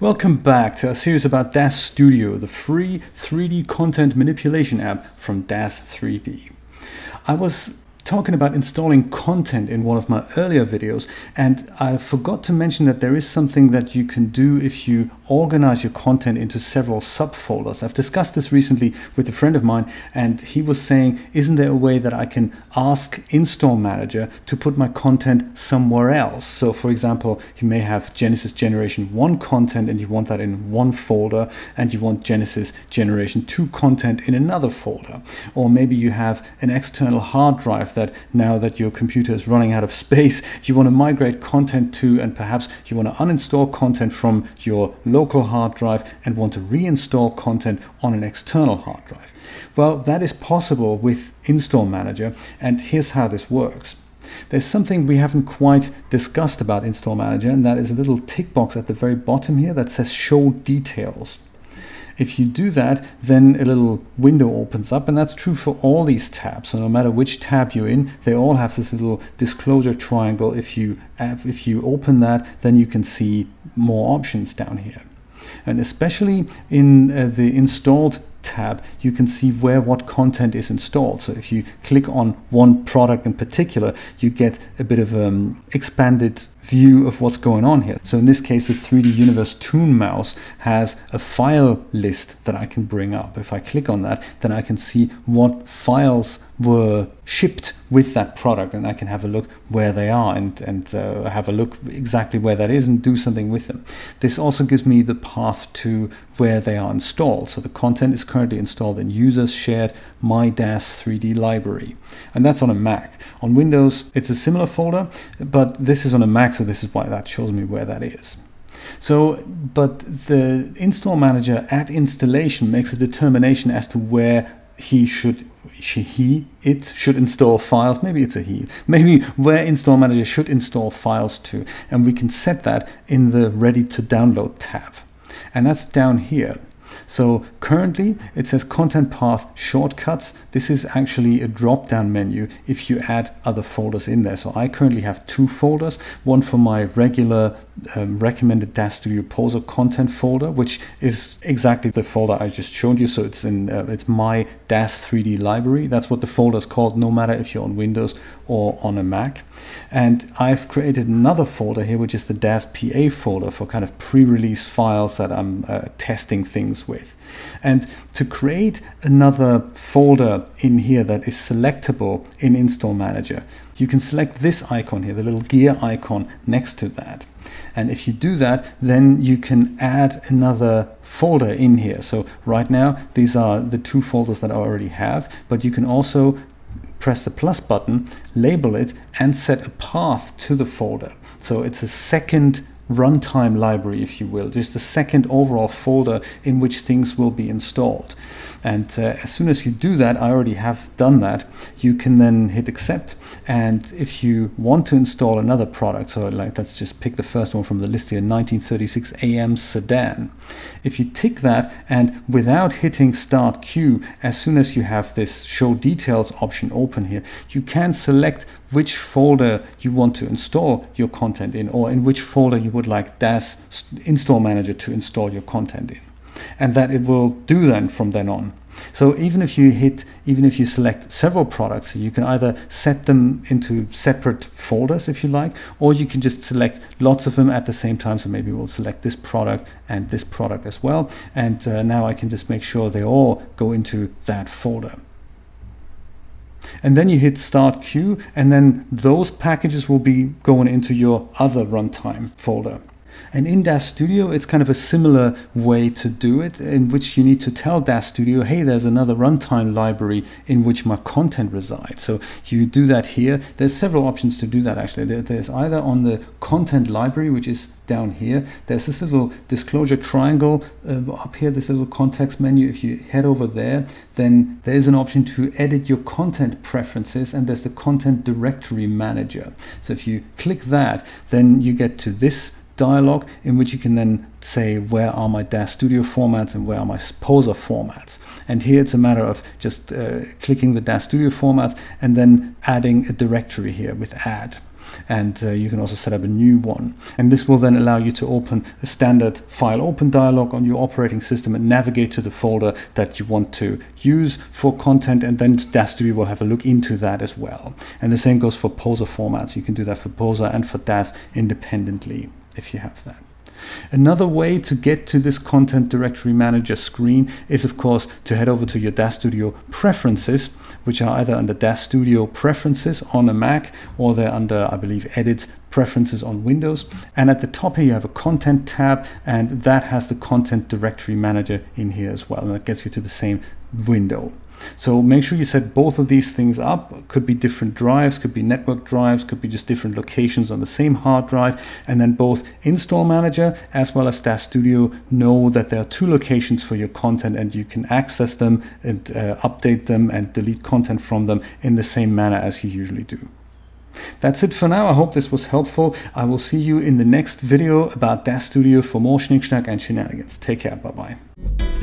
Welcome back to a series about DAZ Studio, the free 3D content manipulation app from DAZ 3D. I was talking about installing content in one of my earlier videos and I forgot to mention that there is something that you can do if you organize your content into several subfolders. I've discussed this recently with a friend of mine and he was saying isn't there a way that I can ask Install Manager to put my content somewhere else. So for example you may have Genesis Generation 1 content and you want that in one folder and you want Genesis Generation 2 content in another folder. Or maybe you have an external hard drive that now that your computer is running out of space, you want to migrate content to, and perhaps you want to uninstall content from your local hard drive and want to reinstall content on an external hard drive. Well, that is possible with Install Manager, and here's how this works. There's something we haven't quite discussed about Install Manager, and that is a little tick box at the very bottom here that says Show Details. If you do that, then a little window opens up, and that's true for all these tabs. So no matter which tab you're in, they all have this little disclosure triangle. If you if you open that, then you can see more options down here. And especially in uh, the installed tab, you can see where what content is installed. So if you click on one product in particular, you get a bit of an um, expanded view of what's going on here. So in this case, the 3D Universe Toon mouse has a file list that I can bring up. If I click on that, then I can see what files were shipped with that product and I can have a look where they are and, and uh, have a look exactly where that is and do something with them. This also gives me the path to where they are installed. So the content is currently installed in users shared my DAZ 3D library and that's on a Mac. On Windows it's a similar folder but this is on a Mac so this is why that shows me where that is. So, but the install manager at installation makes a determination as to where he should she, he, it should install files. Maybe it's a he. Maybe where install manager should install files to. And we can set that in the ready to download tab. And that's down here. So currently it says content path shortcuts. This is actually a drop down menu if you add other folders in there. So I currently have two folders, one for my regular um, recommended DAZ Studio Poser content folder, which is exactly the folder I just showed you. So it's in uh, it's my DAZ 3D library. That's what the folder is called, no matter if you're on Windows or on a Mac. And I've created another folder here, which is the DAZ PA folder for kind of pre-release files that I'm uh, testing things with. And to create another folder in here that is selectable in Install Manager, you can select this icon here, the little gear icon next to that. And if you do that, then you can add another folder in here. So right now, these are the two folders that I already have, but you can also press the plus button, label it, and set a path to the folder. So it's a second runtime library, if you will, just the second overall folder in which things will be installed. And uh, as soon as you do that, I already have done that, you can then hit accept. And if you want to install another product, so like let's just pick the first one from the list here, 1936 AM sedan. If you tick that and without hitting start queue, as soon as you have this show details option open here, you can select which folder you want to install your content in or in which folder you would like DAZ install manager to install your content in and that it will do then from then on. So even if you hit, even if you select several products, you can either set them into separate folders if you like, or you can just select lots of them at the same time. So maybe we'll select this product and this product as well. And uh, now I can just make sure they all go into that folder. And then you hit start queue and then those packages will be going into your other runtime folder. And in DAZ Studio, it's kind of a similar way to do it, in which you need to tell DAZ Studio, hey, there's another runtime library in which my content resides. So you do that here. There's several options to do that actually. There's either on the content library, which is down here. There's this little disclosure triangle uh, up here, this little context menu. If you head over there, then there's an option to edit your content preferences and there's the content directory manager. So if you click that, then you get to this dialog in which you can then say where are my DAZ Studio formats and where are my Poser formats. And here it's a matter of just uh, clicking the DAZ Studio formats and then adding a directory here with add. and uh, you can also set up a new one. And this will then allow you to open a standard file open dialog on your operating system and navigate to the folder that you want to use for content and then DAZ Studio will have a look into that as well. And the same goes for Poser formats. You can do that for Poser and for DAZ independently if you have that. Another way to get to this content directory manager screen is of course to head over to your DAZ Studio preferences, which are either under DAZ Studio preferences on a Mac or they're under, I believe, edit preferences on Windows. And at the top here, you have a content tab and that has the content directory manager in here as well. And that gets you to the same window. So make sure you set both of these things up. Could be different drives, could be network drives, could be just different locations on the same hard drive. And then both Install Manager as well as DAZ Studio know that there are two locations for your content and you can access them and uh, update them and delete content from them in the same manner as you usually do. That's it for now. I hope this was helpful. I will see you in the next video about DAZ Studio for more Schnickschnack and shenanigans. Take care. Bye bye.